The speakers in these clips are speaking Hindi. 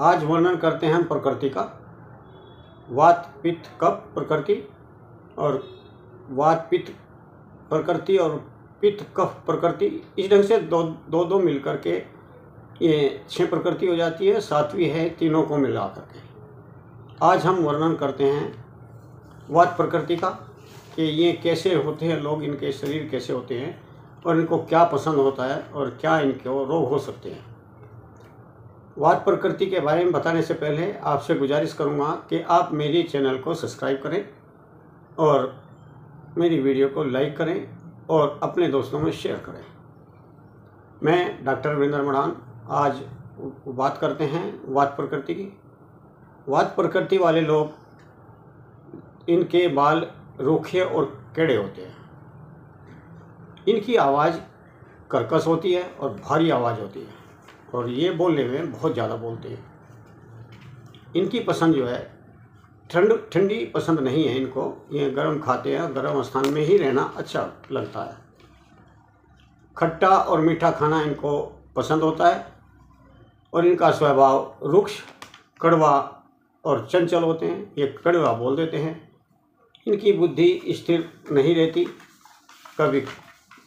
आज वर्णन करते हैं हम प्रकृति का। वात, पित्त कफ प्रकृति और वात, पित्त, प्रकृति और पित्त, कफ, प्रकृति। इस ढंग से दो दो दो मिल करके ये छह प्रकृति हो जाती है, सातवीं है, तीनों को मिला करके। आज हम वर्णन करते हैं वात प्रकृति का, कि ये कैसे होते हैं, लोग इनके शरीर कैसे होते हैं और इनको क्या पसंद होता है और क्या इनको रोग हो सकते हैं। वात प्रकृति के बारे में बताने से पहले आपसे गुजारिश करूँगा कि आप मेरी चैनल को सब्सक्राइब करें और मेरी वीडियो को लाइक करें और अपने दोस्तों में शेयर करें। मैं डॉक्टर वीरेंद्र मढ़ान आज बात करते हैं वाद प्रकृति की। वाद प्रकृति वाले लोग इनके बाल रूखे और केड़े होते हैं। इनकी आवाज़ कर्कश होती है और भारी आवाज़ होती है। और ये बोलने में बहुत ज़्यादा बोलते हैं। इनकी पसंद जो है, ठंड, ठंडी पसंद नहीं है इनको। ये गर्म खाते हैं, गर्म स्थान में ही रहना अच्छा लगता है। खट्टा और मीठा खाना इनको पसंद होता है और इनका स्वभाव रुक्ष, कड़वा और चंचल होते हैं। ये कड़वा बोल देते हैं। इनकी बुद्धि स्थिर नहीं रहती। कभी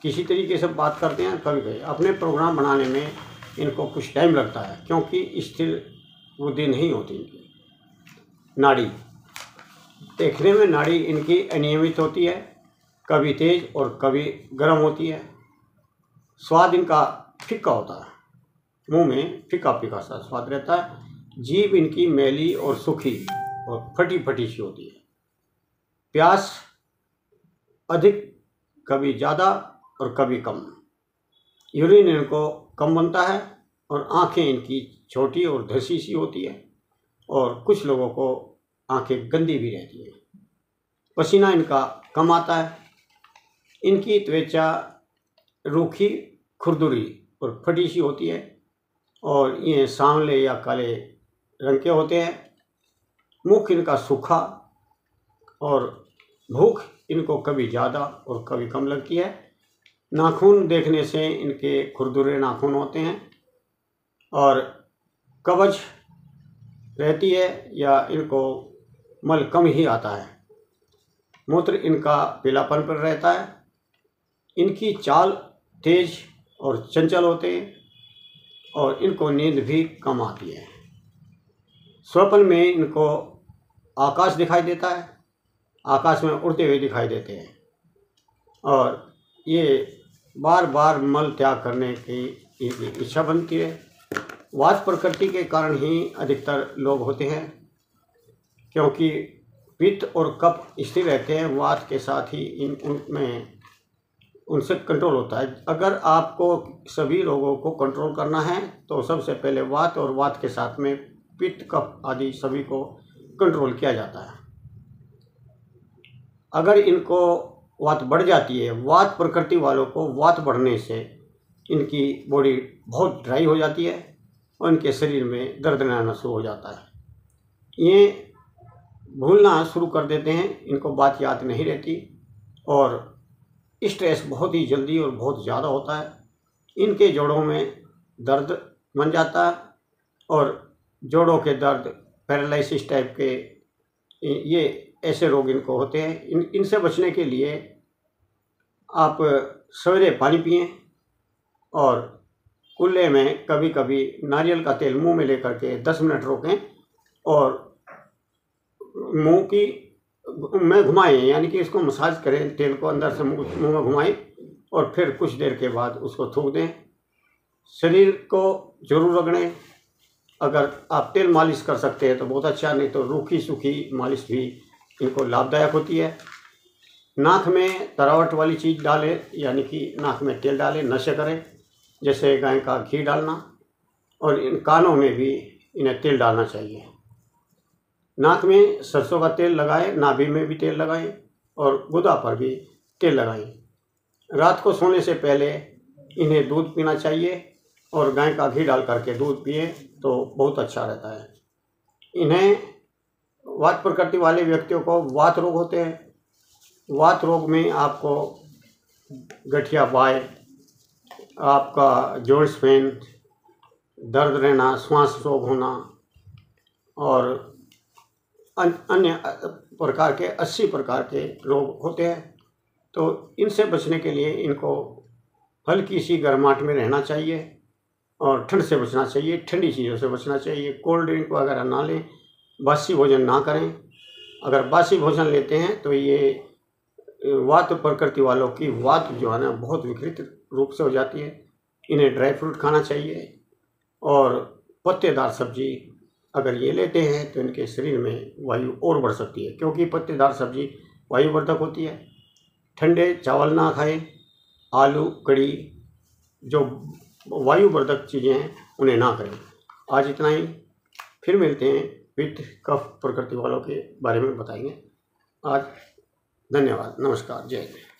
किसी तरीके से बात करते हैं, कभी कभी अपने प्रोग्राम बनाने में इनको कुछ टाइम लगता है, क्योंकि स्थिर बुद्धि नहीं होती इनकी। नाड़ी। देखने में नाड़ी इनकी अनियमित होती है, कभी तेज और कभी गर्म होती है। स्वाद इनका फिक्का होता है। मुँह में फिक्का फिक्का सा स्वाद रहता है। जीभ इनकी मैली और सूखी और फटी फटी सी होती है। प्यास अधिक, कभी ज़्यादा और कभी कम। यूरिन इनको कम बनता है और आँखें इनकी छोटी और धसी सी होती है और कुछ लोगों को आँखें गंदी भी रहती हैं। पसीना इनका कम आता है। इनकी त्वचा रूखी, खुरदुरी और फटी सी होती है और ये सांवले या काले रंग के होते हैं। मुख इनका सूखा और भूख इनको कभी ज़्यादा और कभी कम लगती है। नाखून देखने से इनके खुरदुरे नाखून होते हैं और कवच रहती है या इनको मल कम ही आता है। मूत्र इनका पीलापन पर रहता है। इनकी चाल तेज और चंचल होते हैं और इनको नींद भी कम आती है। स्वप्न में इनको आकाश दिखाई देता है। आकाश में उड़ते हुए दिखाई देते हैं। और ये बार बार मल त्याग करने की इच्छा बनती है। वात प्रकृति के कारण ही अधिकतर लोग होते हैं, क्योंकि पित्त और कप स्थिर रहते हैं, वात के साथ ही इन, उनमें, उनसे कंट्रोल होता है। अगर आपको सभी रोगों को कंट्रोल करना है तो सबसे पहले वात और वात के साथ में पित्त कप आदि सभी को कंट्रोल किया जाता है। अगर इनको वात बढ़ जाती है, वात प्रकृति वालों को वात बढ़ने से इनकी बॉडी बहुत ड्राई हो जाती है और इनके शरीर में दर्द रहना शुरू हो जाता है। ये भूलना शुरू कर देते हैं, इनको बात याद नहीं रहती और स्ट्रेस बहुत ही जल्दी और बहुत ज़्यादा होता है। इनके जोड़ों में दर्द बन जाता है और जोड़ों के दर्द पैरालिसिस टाइप के, ये ऐसे रोग इनको होते हैं। इन, इनसे बचने के लिए आप सवेरे पानी पिए और कुल्ले में कभी कभी नारियल का तेल मुँह में लेकर के दस मिनट रोकें और मुँह की में घुमाएँ, यानी कि इसको मसाज करें, तेल को अंदर से मुँह में घुमाएँ और फिर कुछ देर के बाद उसको थूक दें। शरीर को ज़रूर रगड़ें। अगर आप तेल मालिश कर सकते हैं तो बहुत अच्छा नहीं तो रूखी सूखी मालिश भी इनको लाभदायक होती है। नाक में तरावट वाली चीज़ डालें, यानी कि नाक में तेल डालें, नशे करें, जैसे गाय का घी डालना, और इन कानों में भी इन्हें तेल डालना चाहिए। नाक में सरसों का तेल लगाएँ, नाभि में भी तेल लगाएँ, और गुदा पर भी तेल लगाएँ। रात को सोने से पहले इन्हें दूध पीना चाहिए, और गाय का घी डाल करके दूध पिए तो बहुत अच्छा रहता है। इन्हें वात प्रकृति वाले व्यक्तियों को वात रोग होते हैं। वात रोग में आपको गठिया बाय, आपका जोड़ पेन दर्द रहना, श्वास रोग होना और अन्य प्रकार के, अस्सी प्रकार के रोग होते हैं। तो इनसे बचने के लिए इनको हल्की सी गर्माहट में रहना चाहिए और ठंड से बचना चाहिए, ठंडी चीज़ों से बचना चाहिए। कोल्ड ड्रिंक वगैरह ना लें। बासी भोजन ना करें। अगर बासी भोजन लेते हैं तो ये वात प्रकृति वालों की वात जो है ना, बहुत विकृत रूप से हो जाती है। इन्हें ड्राई फ्रूट खाना चाहिए और पत्तेदार सब्ज़ी अगर ये लेते हैं तो इनके शरीर में वायु और बढ़ सकती है, क्योंकि पत्तेदार सब्ज़ी वायुवर्धक होती है। ठंडे चावल ना खाएँ। आलू कड़ी जो वायुवर्धक चीज़ें हैं, उन्हें ना करें। आज इतना ही। फिर मिलते हैं वित्त कफ प्रकृति वालों के बारे में बताएँगे। आज धन्यवाद। नमस्कार। जय जय